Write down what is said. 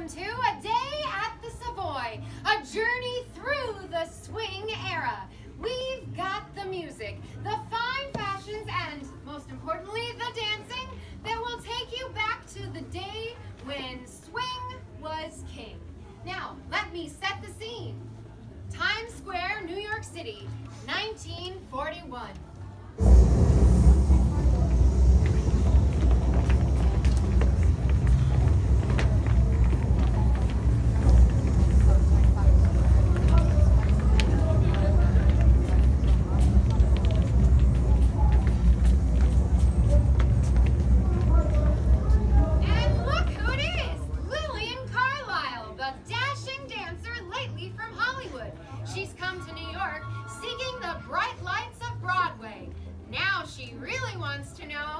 Welcome to A Day at the Savoy, a journey through the swing era. We've got the music, the fine fashions, and most importantly, the dancing that will take you back to the day when swing was king. Now, let me set the scene. Times Square, New York City, 1941. Wants to know